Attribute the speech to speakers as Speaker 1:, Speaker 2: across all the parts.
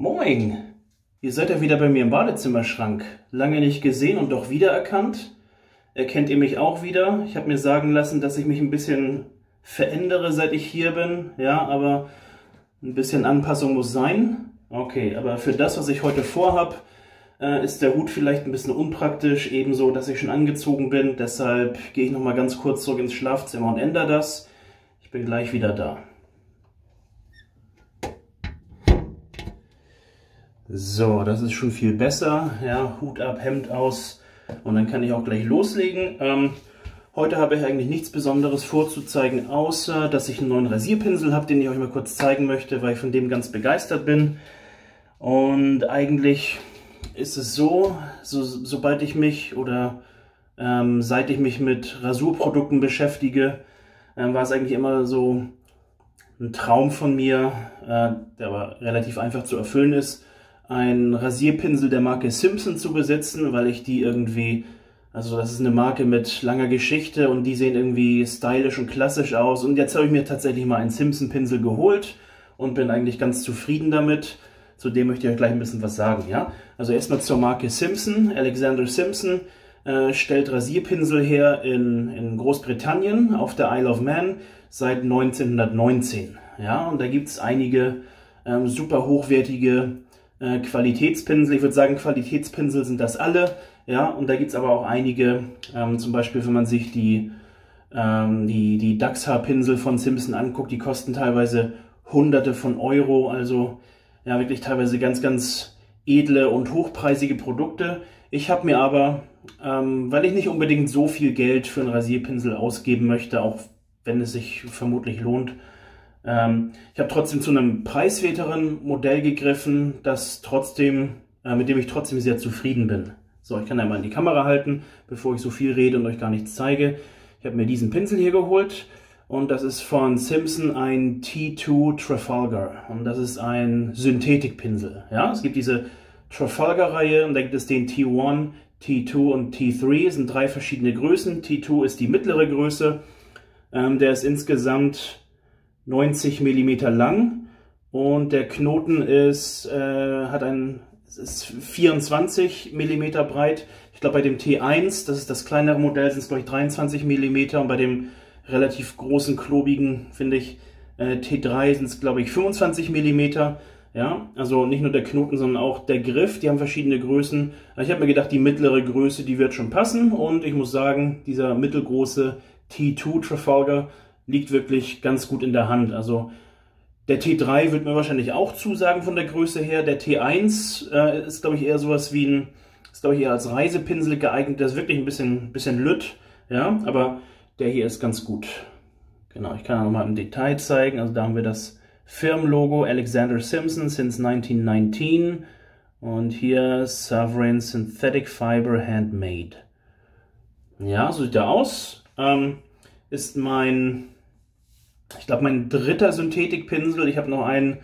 Speaker 1: Moin! Ihr seid ja wieder bei mir im Badezimmerschrank. Lange nicht gesehen und doch wiedererkannt. Erkennt ihr mich auch wieder? Ich habe mir sagen lassen, dass ich mich ein bisschen verändere, seit ich hier bin. Ja, aber ein bisschen Anpassung muss sein. Okay, aber für das, was ich heute vorhab, äh, ist der Hut vielleicht ein bisschen unpraktisch. Ebenso, dass ich schon angezogen bin. Deshalb gehe ich nochmal ganz kurz zurück ins Schlafzimmer und ändere das. Ich bin gleich wieder da. So, das ist schon viel besser. Ja, Hut ab, Hemd aus und dann kann ich auch gleich loslegen. Ähm, heute habe ich eigentlich nichts Besonderes vorzuzeigen, außer dass ich einen neuen Rasierpinsel habe, den ich euch mal kurz zeigen möchte, weil ich von dem ganz begeistert bin. Und eigentlich ist es so, so sobald ich mich oder ähm, seit ich mich mit Rasurprodukten beschäftige, ähm, war es eigentlich immer so ein Traum von mir, äh, der aber relativ einfach zu erfüllen ist, einen Rasierpinsel der Marke Simpson zu besitzen, weil ich die irgendwie, also das ist eine Marke mit langer Geschichte und die sehen irgendwie stylisch und klassisch aus. Und jetzt habe ich mir tatsächlich mal einen Simpson-Pinsel geholt und bin eigentlich ganz zufrieden damit. Zu dem möchte ich euch gleich ein bisschen was sagen. Ja? Also erstmal zur Marke Simpson. Alexander Simpson äh, stellt Rasierpinsel her in, in Großbritannien auf der Isle of Man seit 1919. Ja? Und da gibt es einige ähm, super hochwertige äh, Qualitätspinsel. Ich würde sagen, Qualitätspinsel sind das alle. Ja, und da gibt es aber auch einige, ähm, zum Beispiel, wenn man sich die, ähm, die, die Dachshaarpinsel von Simpson anguckt, die kosten teilweise hunderte von Euro. Also ja, wirklich teilweise ganz, ganz edle und hochpreisige Produkte. Ich habe mir aber, ähm, weil ich nicht unbedingt so viel Geld für einen Rasierpinsel ausgeben möchte, auch wenn es sich vermutlich lohnt, ähm, ich habe trotzdem zu einem preiswerteren Modell gegriffen, das trotzdem, äh, mit dem ich trotzdem sehr zufrieden bin. So, ich kann einmal in die Kamera halten, bevor ich so viel rede und euch gar nichts zeige. Ich habe mir diesen Pinsel hier geholt und das ist von Simpson ein T2 Trafalgar und das ist ein Synthetikpinsel. Ja, es gibt diese Trafalgar-Reihe und da gibt es den T1, T2 und T3. Es sind drei verschiedene Größen. T2 ist die mittlere Größe. Ähm, der ist insgesamt 90 mm lang und der Knoten ist, äh, hat ein, ist 24 mm breit. Ich glaube bei dem T1, das ist das kleinere Modell, sind es glaube ich 23 mm und bei dem relativ großen, klobigen, finde ich, äh, T3 sind es glaube ich 25 mm. Ja, also nicht nur der Knoten, sondern auch der Griff, die haben verschiedene Größen. Ich habe mir gedacht, die mittlere Größe, die wird schon passen und ich muss sagen, dieser mittelgroße T2 Trafalgar liegt wirklich ganz gut in der Hand. Also der T3 wird mir wahrscheinlich auch zusagen von der Größe her. Der T1 äh, ist, glaube ich, eher sowas wie ein, ist, glaube ich, eher als Reisepinsel geeignet. Der ist wirklich ein bisschen, bisschen lütt, ja, aber der hier ist ganz gut. Genau, ich kann auch mal im Detail zeigen. Also da haben wir das Firmenlogo Alexander Simpson since 1919 und hier Sovereign Synthetic Fiber Handmade. Ja, so sieht er aus. Ähm, ist mein ich glaube, mein dritter Synthetikpinsel. Ich habe noch einen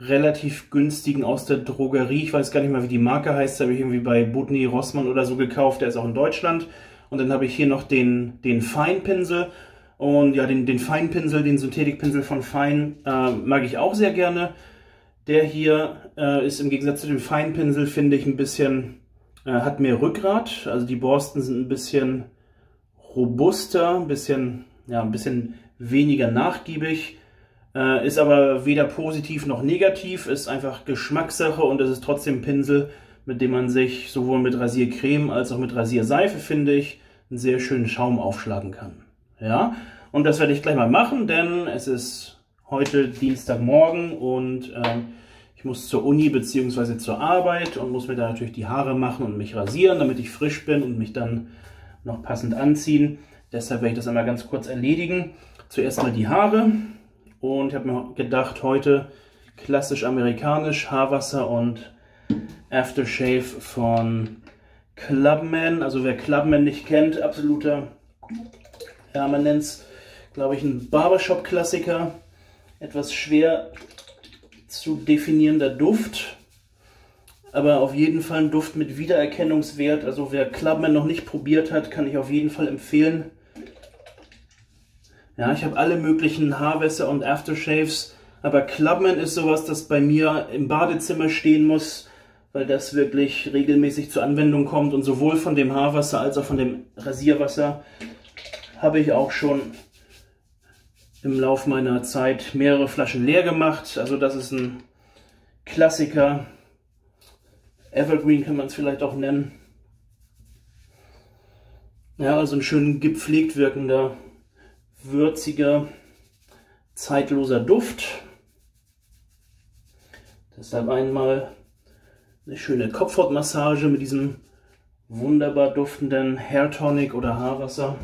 Speaker 1: relativ günstigen aus der Drogerie. Ich weiß gar nicht mal, wie die Marke heißt. Habe ich irgendwie bei Budni Rossmann oder so gekauft. Der ist auch in Deutschland. Und dann habe ich hier noch den, den Feinpinsel. Und ja, den, den Feinpinsel, den Synthetikpinsel von Fein, äh, mag ich auch sehr gerne. Der hier äh, ist im Gegensatz zu dem Feinpinsel, finde ich, ein bisschen, äh, hat mehr Rückgrat. Also die Borsten sind ein bisschen robuster, ein bisschen, ja, ein bisschen weniger nachgiebig, äh, ist aber weder positiv noch negativ, ist einfach Geschmackssache und es ist trotzdem ein Pinsel, mit dem man sich sowohl mit Rasiercreme als auch mit Rasierseife, finde ich, einen sehr schönen Schaum aufschlagen kann. Ja, und das werde ich gleich mal machen, denn es ist heute Dienstagmorgen und äh, ich muss zur Uni bzw. zur Arbeit und muss mir da natürlich die Haare machen und mich rasieren, damit ich frisch bin und mich dann noch passend anziehen. Deshalb werde ich das einmal ganz kurz erledigen. Zuerst mal die Haare und ich habe mir gedacht, heute klassisch amerikanisch Haarwasser und Aftershave von Clubman. Also wer Clubman nicht kennt, absoluter, ja glaube ich, ein Barbershop-Klassiker. Etwas schwer zu definierender Duft aber auf jeden Fall ein Duft mit Wiedererkennungswert. Also wer Clubman noch nicht probiert hat, kann ich auf jeden Fall empfehlen. Ja, ich habe alle möglichen Haarwässer und Aftershaves Aber Clubman ist sowas, das bei mir im Badezimmer stehen muss, weil das wirklich regelmäßig zur Anwendung kommt. Und sowohl von dem Haarwasser als auch von dem Rasierwasser habe ich auch schon im Laufe meiner Zeit mehrere Flaschen leer gemacht. Also das ist ein Klassiker. Evergreen kann man es vielleicht auch nennen. Ja, also ein schön gepflegt wirkender, würziger, zeitloser Duft. Deshalb einmal eine schöne Kopfhautmassage mit diesem wunderbar duftenden Hair Tonic oder Haarwasser.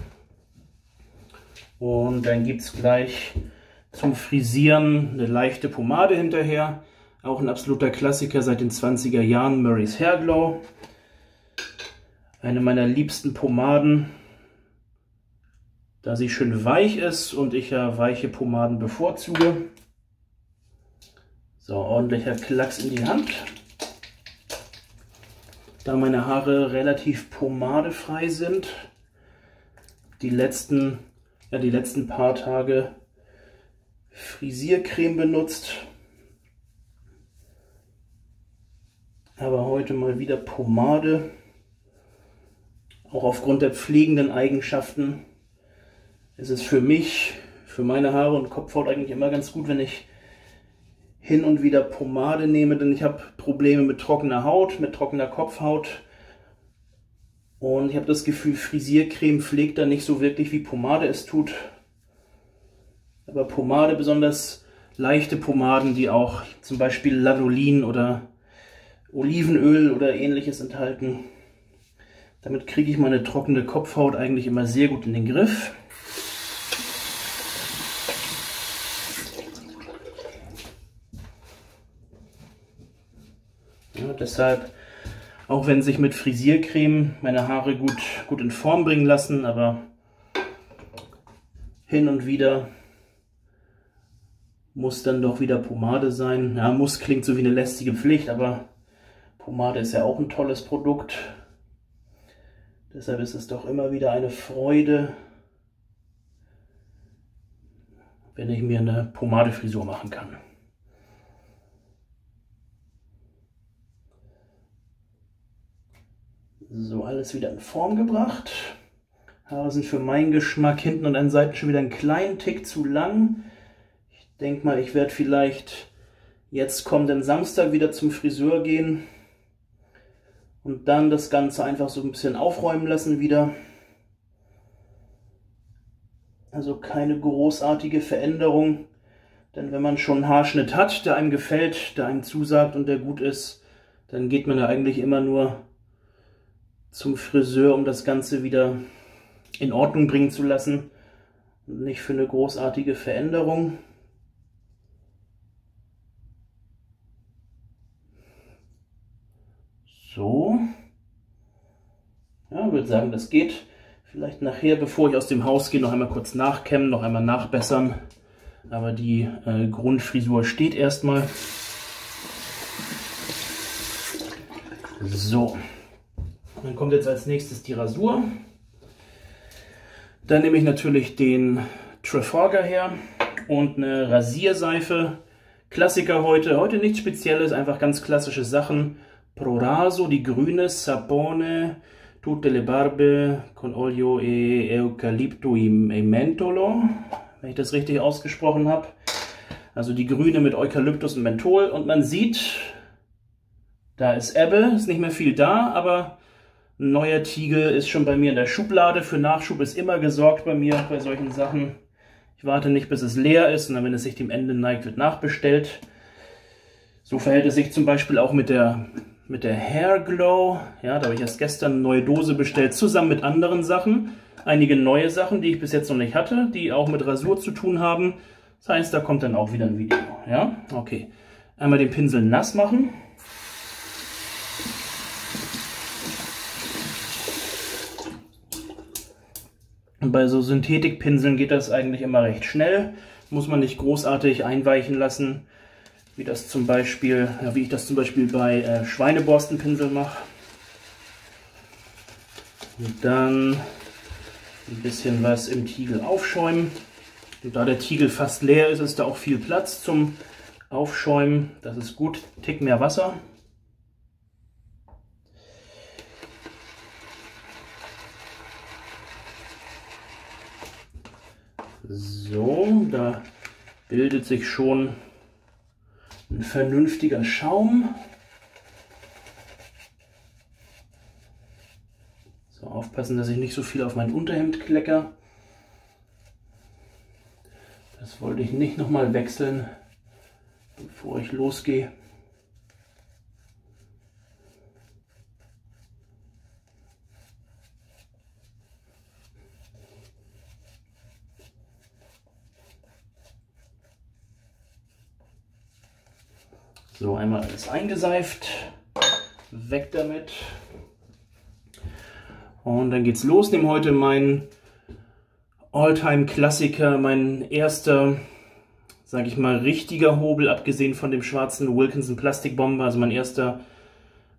Speaker 1: Und dann gibt es gleich zum Frisieren eine leichte Pomade hinterher. Auch ein absoluter Klassiker seit den 20er Jahren, Murray's Hair Glow. Eine meiner liebsten Pomaden, da sie schön weich ist und ich ja weiche Pomaden bevorzuge. So, ordentlicher Klacks in die Hand. Da meine Haare relativ pomadefrei sind, die letzten, ja, die letzten paar Tage Frisiercreme benutzt. Aber heute mal wieder Pomade. Auch aufgrund der pflegenden Eigenschaften ist es für mich, für meine Haare und Kopfhaut eigentlich immer ganz gut, wenn ich hin und wieder Pomade nehme, denn ich habe Probleme mit trockener Haut, mit trockener Kopfhaut. Und ich habe das Gefühl, Frisiercreme pflegt da nicht so wirklich, wie Pomade es tut. Aber Pomade, besonders leichte Pomaden, die auch zum Beispiel Lanolin oder Olivenöl oder ähnliches enthalten, damit kriege ich meine trockene Kopfhaut eigentlich immer sehr gut in den Griff. Ja, deshalb, auch wenn sich mit Frisiercreme meine Haare gut, gut in Form bringen lassen, aber hin und wieder muss dann doch wieder Pomade sein. Ja, muss klingt so wie eine lästige Pflicht, aber Pomade ist ja auch ein tolles Produkt. Deshalb ist es doch immer wieder eine Freude, wenn ich mir eine Pomadefrisur machen kann. So, alles wieder in Form gebracht. Haare sind für meinen Geschmack hinten und an den Seiten schon wieder einen kleinen Tick zu lang. Ich denke mal, ich werde vielleicht jetzt kommenden Samstag wieder zum Friseur gehen und dann das Ganze einfach so ein bisschen aufräumen lassen wieder. Also keine großartige Veränderung, denn wenn man schon einen Haarschnitt hat, der einem gefällt, der einem zusagt und der gut ist, dann geht man ja eigentlich immer nur zum Friseur, um das Ganze wieder in Ordnung bringen zu lassen. Nicht für eine großartige Veränderung. So. Ja, würde sagen, das geht. Vielleicht nachher, bevor ich aus dem Haus gehe, noch einmal kurz nachkämmen, noch einmal nachbessern. Aber die äh, Grundfrisur steht erstmal. So. Dann kommt jetzt als nächstes die Rasur. Dann nehme ich natürlich den Trafalgar her und eine Rasierseife. Klassiker heute, heute nichts Spezielles, einfach ganz klassische Sachen. Pro Raso, die grüne, Sapone, tutte le barbe con olio e eucalipto e mentolo, wenn ich das richtig ausgesprochen habe. Also die grüne mit Eukalyptus und Menthol. Und man sieht, da ist Ebbe, ist nicht mehr viel da, aber ein neuer Tiegel ist schon bei mir in der Schublade. Für Nachschub ist immer gesorgt bei mir bei solchen Sachen. Ich warte nicht, bis es leer ist dann, wenn es sich dem Ende neigt, wird nachbestellt. So verhält es sich zum Beispiel auch mit der, mit der Hair Glow. Ja, da habe ich erst gestern eine neue Dose bestellt, zusammen mit anderen Sachen. Einige neue Sachen, die ich bis jetzt noch nicht hatte, die auch mit Rasur zu tun haben. Das heißt, da kommt dann auch wieder ein Video. Ja, okay. Einmal den Pinsel nass machen. Bei so Synthetikpinseln geht das eigentlich immer recht schnell. Muss man nicht großartig einweichen lassen, wie das zum Beispiel, ja, wie ich das zum Beispiel bei äh, Schweineborstenpinseln mache. Und dann ein bisschen was im Tiegel aufschäumen. Und da der Tiegel fast leer ist, ist da auch viel Platz zum Aufschäumen. Das ist gut. Tick mehr Wasser. So, da bildet sich schon ein vernünftiger Schaum. So, aufpassen, dass ich nicht so viel auf mein Unterhemd klecker. Das wollte ich nicht nochmal wechseln, bevor ich losgehe. So, einmal alles eingeseift. Weg damit. Und dann geht's los. Nehmen heute meinen Alltime-Klassiker, mein erster, sage ich mal, richtiger Hobel, abgesehen von dem schwarzen Wilkinson Plastikbomber, also mein erster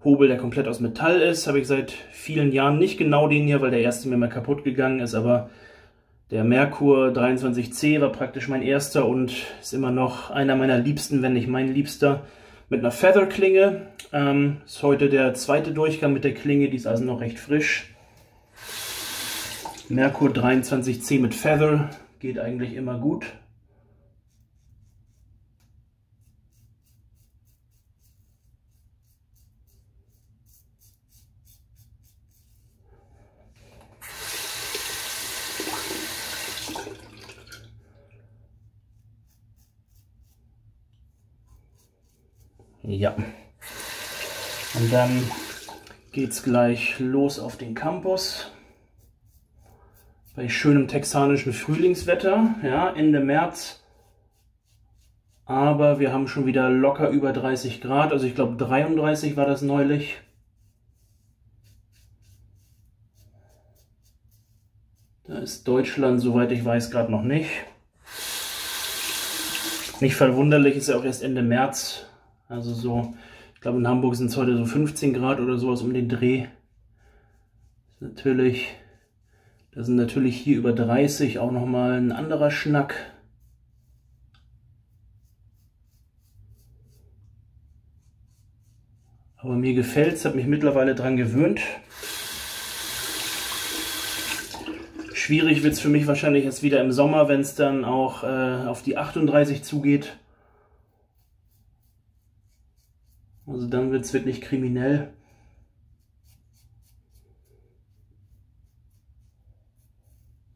Speaker 1: Hobel, der komplett aus Metall ist. Habe ich seit vielen Jahren nicht genau den hier, weil der erste mir mal kaputt gegangen ist, aber der Merkur 23C war praktisch mein erster und ist immer noch einer meiner liebsten, wenn nicht mein liebster mit einer Feather-Klinge. Ähm, ist heute der zweite Durchgang mit der Klinge, die ist also noch recht frisch. Merkur 23C mit Feather geht eigentlich immer gut. Ja. Und dann geht es gleich los auf den Campus. Bei schönem texanischen Frühlingswetter, ja, Ende März. Aber wir haben schon wieder locker über 30 Grad, also ich glaube 33 war das neulich. Da ist Deutschland, soweit ich weiß, gerade noch nicht. Nicht verwunderlich, ist ja auch erst Ende März. Also so, ich glaube in Hamburg sind es heute so 15 Grad oder sowas um den Dreh. natürlich, das sind natürlich hier über 30 auch nochmal ein anderer Schnack. Aber mir gefällt es, habe mich mittlerweile dran gewöhnt. Schwierig wird es für mich wahrscheinlich erst wieder im Sommer, wenn es dann auch äh, auf die 38 zugeht. Also dann wird es wirklich kriminell.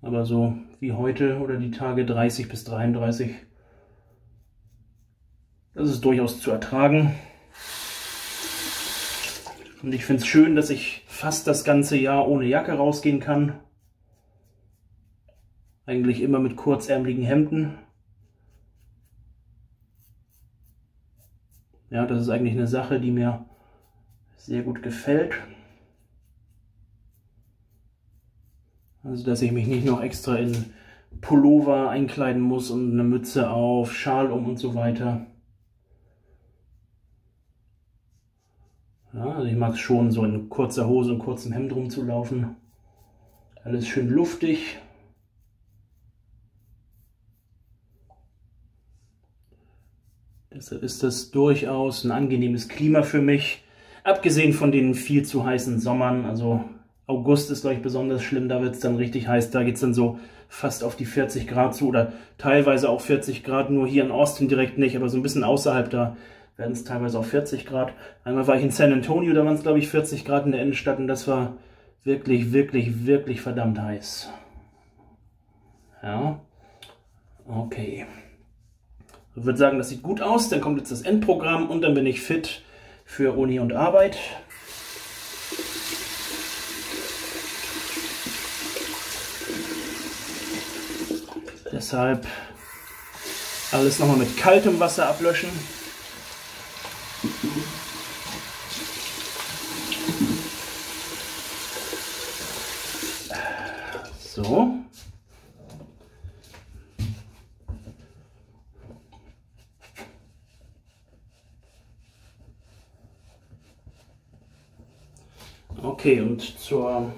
Speaker 1: Aber so wie heute oder die Tage 30 bis 33, das ist durchaus zu ertragen. Und ich finde es schön, dass ich fast das ganze Jahr ohne Jacke rausgehen kann. Eigentlich immer mit kurzärmeligen Hemden. Ja, das ist eigentlich eine Sache, die mir sehr gut gefällt. Also, dass ich mich nicht noch extra in Pullover einkleiden muss und eine Mütze auf, Schal um und so weiter. Ja, also ich mag es schon, so in kurzer Hose und kurzem Hemd rumzulaufen. Alles schön luftig. Ist das durchaus ein angenehmes Klima für mich. Abgesehen von den viel zu heißen Sommern. Also August ist, glaube ich, besonders schlimm. Da wird es dann richtig heiß. Da geht es dann so fast auf die 40 Grad zu. Oder teilweise auch 40 Grad. Nur hier in Austin direkt nicht. Aber so ein bisschen außerhalb da werden es teilweise auch 40 Grad. Einmal war ich in San Antonio. Da waren es, glaube ich, 40 Grad in der Innenstadt. Und das war wirklich, wirklich, wirklich verdammt heiß. Ja. Okay. Ich würde sagen, das sieht gut aus. Dann kommt jetzt das Endprogramm und dann bin ich fit für Uni und Arbeit. Deshalb alles nochmal mit kaltem Wasser ablöschen. So. Okay, und zur,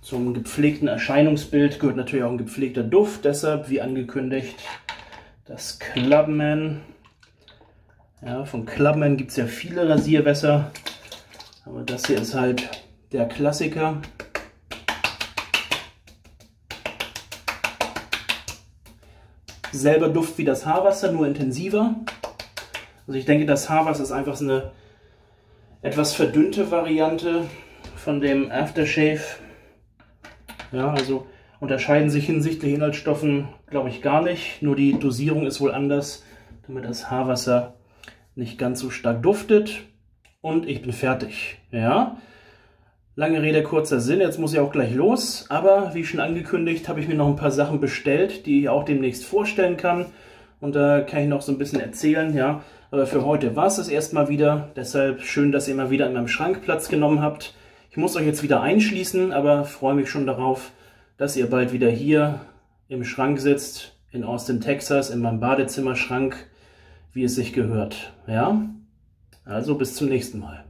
Speaker 1: Zum gepflegten Erscheinungsbild gehört natürlich auch ein gepflegter Duft, deshalb, wie angekündigt, das Clubman. Ja, von Clubman gibt es ja viele Rasierwässer, aber das hier ist halt der Klassiker. Selber Duft wie das Haarwasser, nur intensiver. Also ich denke, das Haarwasser ist einfach so eine etwas verdünnte Variante von dem Aftershave. Ja, also unterscheiden sich hinsichtlich Inhaltsstoffen, glaube ich, gar nicht. Nur die Dosierung ist wohl anders, damit das Haarwasser nicht ganz so stark duftet. Und ich bin fertig. Ja, lange Rede, kurzer Sinn. Jetzt muss ich auch gleich los. Aber wie schon angekündigt, habe ich mir noch ein paar Sachen bestellt, die ich auch demnächst vorstellen kann. Und da kann ich noch so ein bisschen erzählen, ja. Aber für heute war es das erstmal wieder. Deshalb schön, dass ihr mal wieder in meinem Schrank Platz genommen habt. Ich muss euch jetzt wieder einschließen, aber freue mich schon darauf, dass ihr bald wieder hier im Schrank sitzt, in Austin, Texas, in meinem Badezimmerschrank, wie es sich gehört. Ja? Also bis zum nächsten Mal.